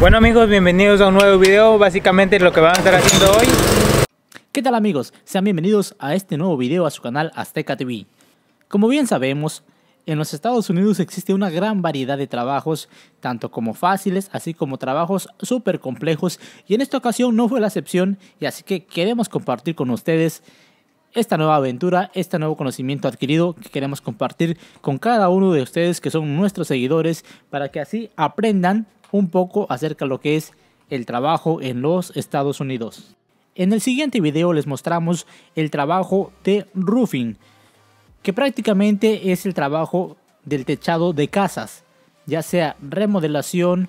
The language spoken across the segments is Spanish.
Bueno amigos, bienvenidos a un nuevo video, básicamente lo que vamos a estar haciendo hoy. ¿Qué tal amigos? Sean bienvenidos a este nuevo video a su canal Azteca TV. Como bien sabemos, en los Estados Unidos existe una gran variedad de trabajos, tanto como fáciles, así como trabajos súper complejos, y en esta ocasión no fue la excepción, y así que queremos compartir con ustedes esta nueva aventura, este nuevo conocimiento adquirido que queremos compartir con cada uno de ustedes que son nuestros seguidores, para que así aprendan un poco acerca de lo que es el trabajo en los Estados Unidos. En el siguiente video les mostramos el trabajo de roofing, que prácticamente es el trabajo del techado de casas, ya sea remodelación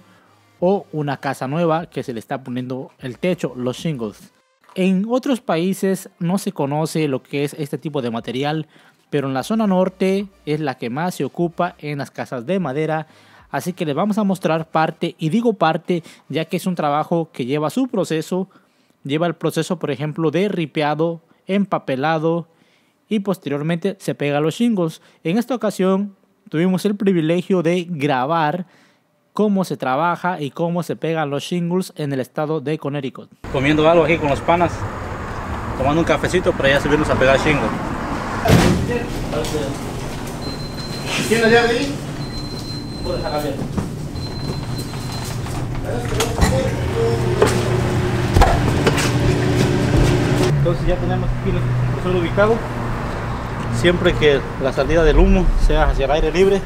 o una casa nueva que se le está poniendo el techo, los shingles. En otros países no se conoce lo que es este tipo de material, pero en la zona norte es la que más se ocupa en las casas de madera, Así que les vamos a mostrar parte, y digo parte ya que es un trabajo que lleva su proceso, lleva el proceso por ejemplo de ripeado, empapelado y posteriormente se pega los shingles. En esta ocasión tuvimos el privilegio de grabar cómo se trabaja y cómo se pegan los shingles en el estado de Connecticut. Comiendo algo aquí con los panas, tomando un cafecito para ya subirnos a pegar shingles. ¿Tienes llave ahí? Entonces ya tenemos aquí el suelo ubicado. Siempre que la salida del humo sea hacia el aire libre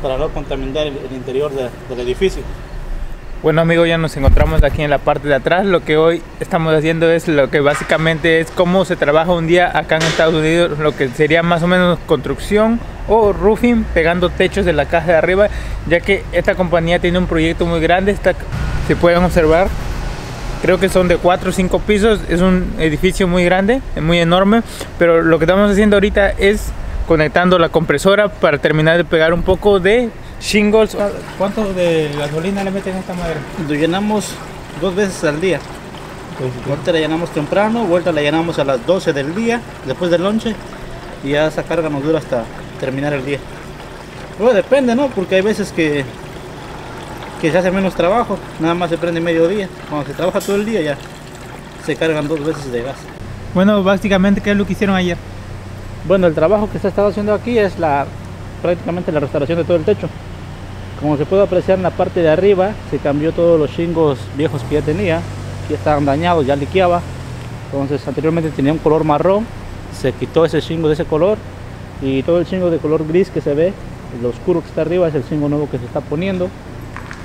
para no contaminar el, interior del edificio. Bueno amigos, ya nos encontramos aquí en la parte de atrás. Lo que hoy estamos haciendo es lo que básicamente es cómo se trabaja un día acá en Estados Unidos, lo que sería más o menos construcción o roofing, pegando techos de la caja de arriba, ya que esta compañía tiene un proyecto muy grande, está, se pueden observar, creo que son de 4 o 5 pisos, es un edificio muy grande, muy enorme, pero lo que estamos haciendo ahorita es conectando la compresora para terminar de pegar un poco de shingles. ¿Cuánto de gasolina le meten a esta madera? Lo llenamos dos veces al día. Vuelta la llenamos temprano, vuelta la llenamos a las 12 del día, después del lonche, y ya esa carga nos dura hasta terminar el día. Bueno, depende, ¿no? Porque hay veces que, que se hace menos trabajo, nada más se prende medio día. Cuando se trabaja todo el día ya se cargan dos veces de gas. Bueno, básicamente, ¿qué es lo que hicieron ayer? Bueno, el trabajo que se ha estado haciendo aquí es la prácticamente la restauración de todo el techo. Como se puede apreciar en la parte de arriba, se cambió todos los chingos viejos que ya tenía, que estaban dañados, ya liqueaba. Entonces anteriormente tenía un color marrón, se quitó ese chingo de ese color y todo el chingo de color gris que se ve, el oscuro que está arriba es el chingo nuevo que se está poniendo.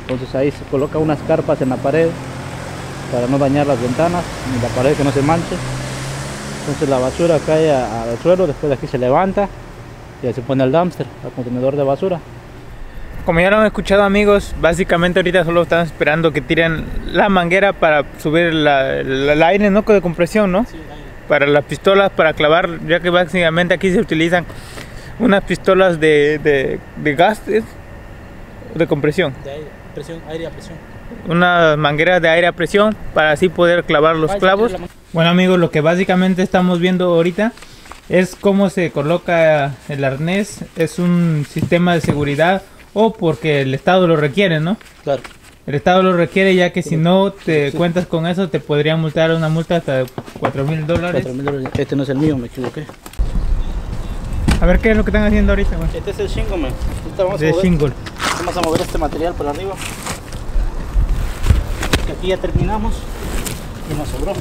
Entonces ahí se coloca unas carpas en la pared para no dañar las ventanas ni la pared que no se manche. Entonces la basura cae al suelo, después de aquí se levanta y se pone al dumpster, al contenedor de basura. Como ya lo han escuchado amigos, básicamente ahorita solo están esperando que tiren la manguera para subir el aire ¿no? de compresión, ¿no? Para las pistolas, para clavar, ya que básicamente aquí se utilizan unas pistolas de, de, de gas, de compresión. De aire, presión, aire a presión. Una manguera de aire a presión para así poder clavar los clavos. Bueno amigos, lo que básicamente estamos viendo ahorita es cómo se coloca el arnés, es un sistema de seguridad o porque el Estado lo requiere, ¿no? Claro. El Estado lo requiere ya que si no te cuentas con eso te podrían multar una multa hasta de 4 mil dólares. Este no es el mío, me equivoqué. A ver qué es lo que están haciendo ahorita, Este es el shingle, man. vamos, a mover, vamos a mover este material por arriba. Que aquí ya terminamos y nos sobró.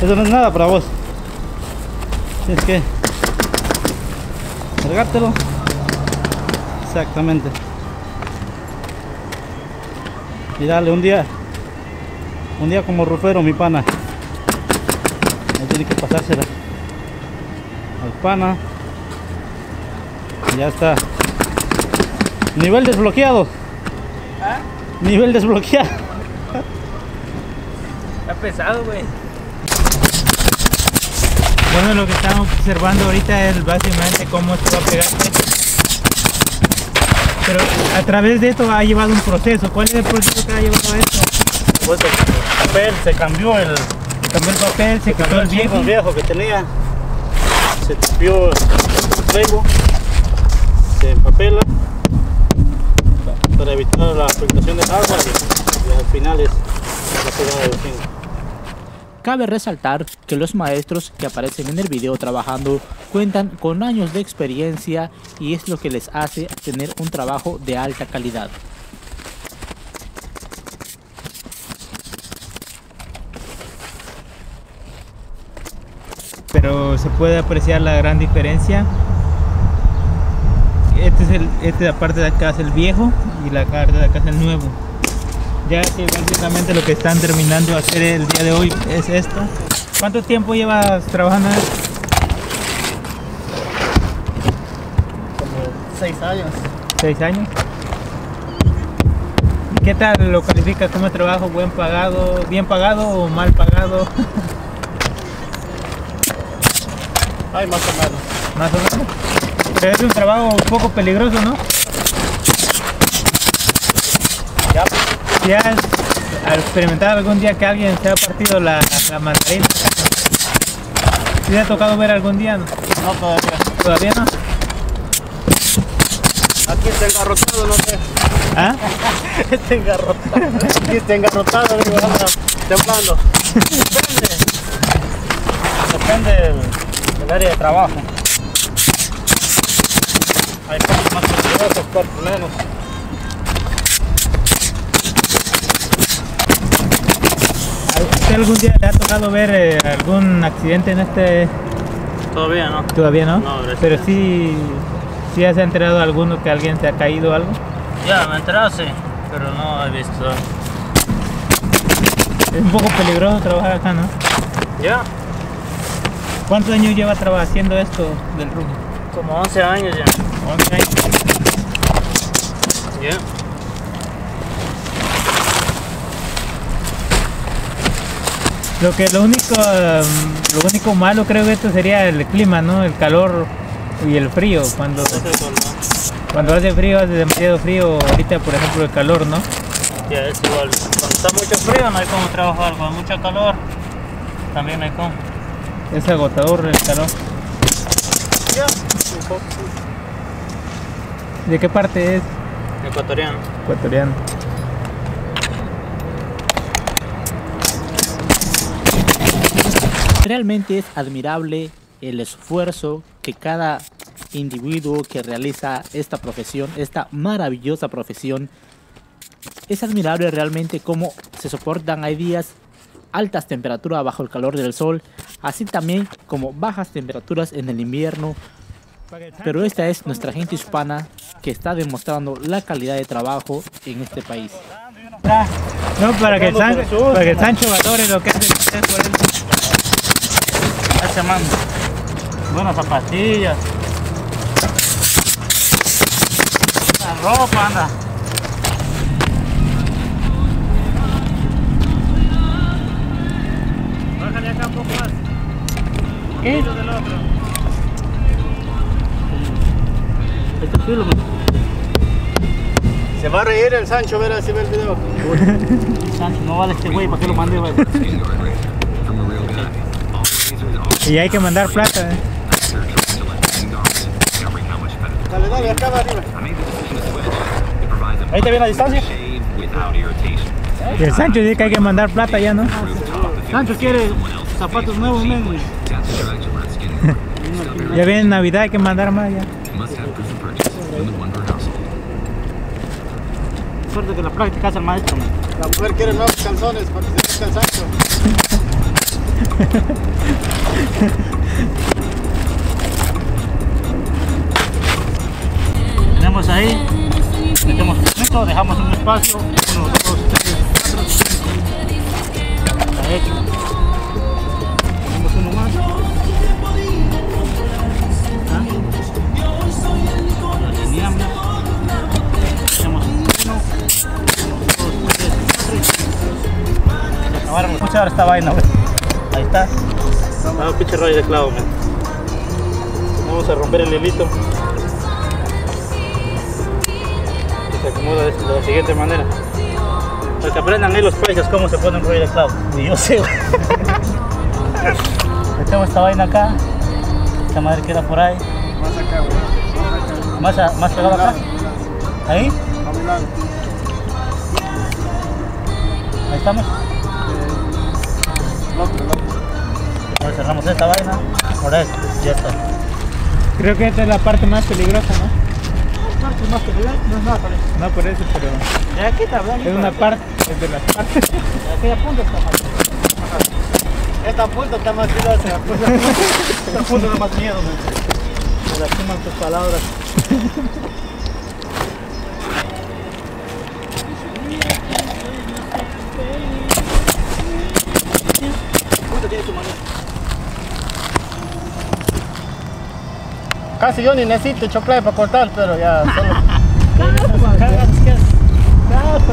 Eso no es nada para vos. Tienes que cargártelo. Exactamente. Y dale un día. Un día como rufero, mi pana. Ahí tiene que pasársela al pana. ya está. Nivel desbloqueado. ¿Ah? Nivel desbloqueado. Está pesado, güey. Bueno, lo que estamos observando ahorita es básicamente cómo esto va a pegar. Pero a través de esto ha llevado un proceso. ¿Cuál es el proceso que ha llevado esto? Después del papel se cambió el, Se cambió el papel, se cambió el viejo. el viejo que tenía. Se tapió el playbook. Se empapela para evitar la filtración de agua y, y al final es la pegada del zinc. Cabe resaltar que los maestros que aparecen en el video trabajando cuentan con años de experiencia y es lo que les hace tener un trabajo de alta calidad. pero se puede apreciar la gran diferencia. Este es el, este la parte de acá es el viejo y la parte de acá es el nuevo. Ya que básicamente lo que están terminando de hacer el día de hoy es esto. ¿Cuánto tiempo llevas trabajando en esto? Como seis años. ¿Seis años? ¿Y qué tal lo calificas como trabajo? ¿Buen pagado? ¿Bien pagado o mal pagado? Ay, más o menos. Más o menos. Pero es un trabajo un poco peligroso, ¿no? Has al experimentar algún día que alguien se ha partido la, la mandarina, ¿sí te ha tocado ver algún día? No? no todavía. ¿Todavía no? Aquí está engarrotado, no sé. ¿Ah? Está engarrotado. Aquí está engarrotado, digo, anda temblando. Depende. Depende del, del área de trabajo. Hay partes más peligrosas, partes menos. Usted algún día le ha tocado ver eh, algún accidente en este? Todavía no. Todavía no. No, gracias. Pero sí, sí has enterado alguno que alguien se ha caído o algo. Ya, me enteré, sí, pero no he visto. Es un poco peligroso trabajar acá, ¿no? Ya, ¿Cuántos años lleva haciendo esto del rubro? como 11 años ya. 11 años. Ya. Lo que lo único um, lo único malo creo que esto sería el clima, ¿no? El calor y el frío. Cuando, cuando- hace frío, hace demasiado frío, ahorita por ejemplo el calor, ¿no? Ya es igual. Cuando está mucho frío no hay como trabajar. Cuando mucho calor también hay como. Es agotador el calor. Ya, un poco. ¿De qué parte es? Ecuatoriano. Ecuatoriano. Realmente es admirable el esfuerzo que cada individuo que realiza esta profesión, esta maravillosa profesión, es admirable realmente cómo se soportan, hay días altas temperaturas bajo el calor del sol, así también como bajas temperaturas en el invierno, pero esta es nuestra gente hispana que está demostrando la calidad de trabajo en este país. No, para que, San- para que Sancho lo que hace usted por él. Ese man. Buenas zapatillas. La ropa anda. Bájale acá un poco más. ¿Qué? del otro. Este filo, man. Se va a reír el Sancho, verá si ve el video. Sancho, no vale este güey, ¿para qué lo mandé, güey? Y hay que mandar plata. ¿eh? Dale, dale, acá arriba. Ahí te viene la distancia. Y el Sancho dice que hay que mandar plata ya, ¿no? Sancho quiere zapatos nuevos, men. Ya viene Navidad, hay que mandar más ya. Suerte que la práctica hace el maestro, men. La mujer quiere nuevos calzones para que se Sancho. Tenemos ahí, metemos dejamos un espacio, uno, dos, tres, cuatro, cinco. Tenemos uno más. ¿Ah? Dos, esta vaina. Ahí está. Ah, pinche rollo de clavo, man. Vamos a romper el hilito. Se acomoda de de la siguiente manera. Para que aprendan ahí los países cómo se pone un rollo de clavo. Y yo sé, güey. Metemos esta vaina acá. Esta madre queda por ahí. Más acá, güey. Más, a- más pegado acá. Ahí. Ahí estamos. Cerramos esta vaina. Por ahí. Ya está. Creo que esta es la parte más peligrosa, ¿no? más no es nada, No por eso, pero De aquí está, es una parte, es de las partes. De aquella punta está mal. Esta punta está más pues, Esta punta da más miedo. güey. Me lastiman tus palabras. Casi yo ni necesito chocolate para cortar, pero ya solo.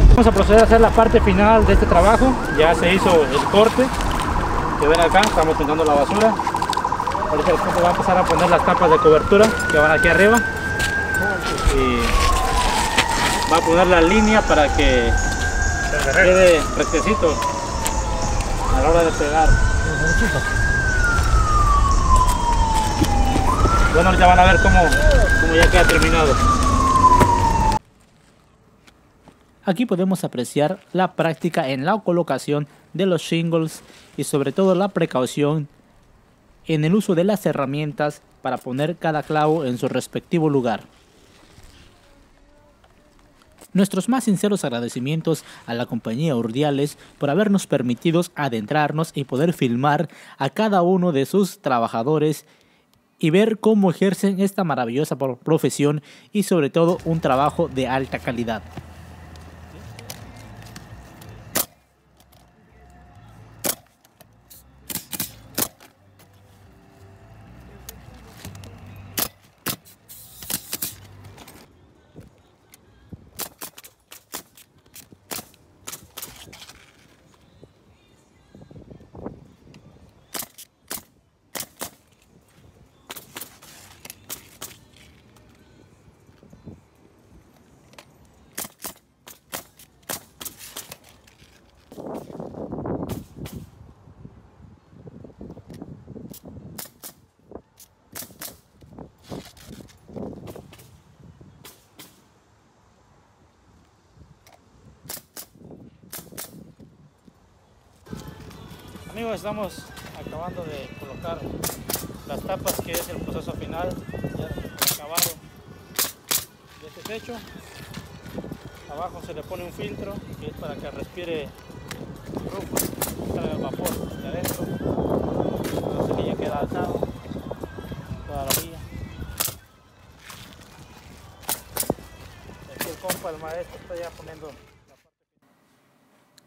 Vamos a proceder a hacer la parte final de este trabajo. Ya se hizo el corte. Que ven acá, estamos pintando la basura. Ahorita punto va a empezar a poner las tapas de cobertura que van aquí arriba. Y va a poner la línea para que quede fresquecito a la hora de pegar. Bueno, ahorita van a ver cómo, cómo ya queda terminado. Aquí podemos apreciar la práctica en la colocación de los shingles y sobre todo la precaución en el uso de las herramientas para poner cada clavo en su respectivo lugar. Nuestros más sinceros agradecimientos a la compañía Urdiales por habernos permitido adentrarnos y poder filmar a cada uno de sus trabajadores y ver cómo ejercen esta maravillosa pro- profesión y sobre todo un trabajo de alta calidad. Estamos acabando de colocar las tapas que es el proceso final ya acabado de este techo. Abajo se le pone un filtro que es para que respire rufo, salga el vapor de adentro. La cerilla queda alzado, toda la orilla. Aquí el compa, el maestro, está ya poniendo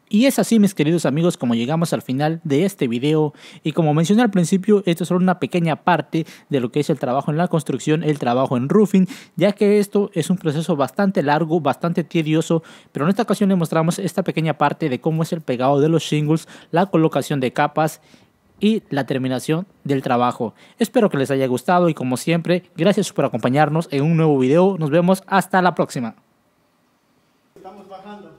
Y es así, mis queridos amigos, como llegamos al final de este video. Y como mencioné al principio, esto es solo una pequeña parte de lo que es el trabajo en la construcción, el trabajo en roofing, ya que esto es un proceso bastante largo, bastante tedioso. Pero en esta ocasión les mostramos esta pequeña parte de cómo es el pegado de los shingles, la colocación de capas y la terminación del trabajo. Espero que les haya gustado y como siempre, gracias por acompañarnos en un nuevo video. Nos vemos hasta la próxima. Estamos bajando.